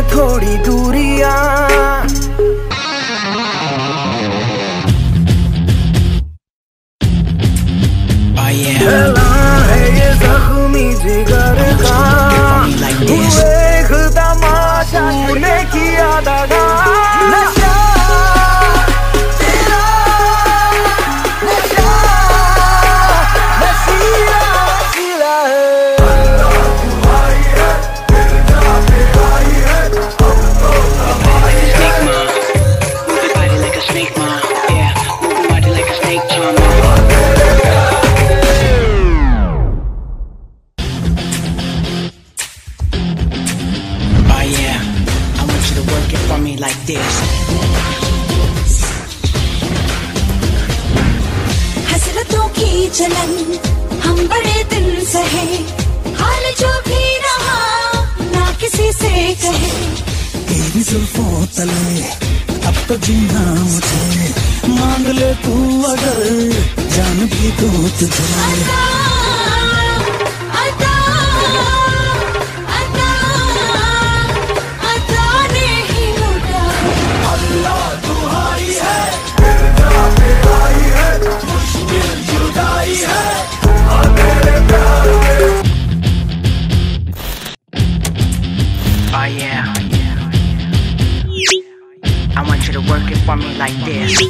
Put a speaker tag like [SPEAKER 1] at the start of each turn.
[SPEAKER 1] है थोड़ी दूरिया. है ये जख्मी जिगर
[SPEAKER 2] का। देख
[SPEAKER 1] तमाशा तूने किया दगा
[SPEAKER 2] like this.
[SPEAKER 3] हसरतों की जलन हम बड़े हाल जो भी रहा ना किसी से कहे।
[SPEAKER 1] तेरी जुल्फों तले तो जीना
[SPEAKER 2] मुझे
[SPEAKER 1] मांग ले तू
[SPEAKER 2] अगर
[SPEAKER 1] जान भी दो
[SPEAKER 3] तुझे
[SPEAKER 2] oh, Yeah. I want you to work it for me like this.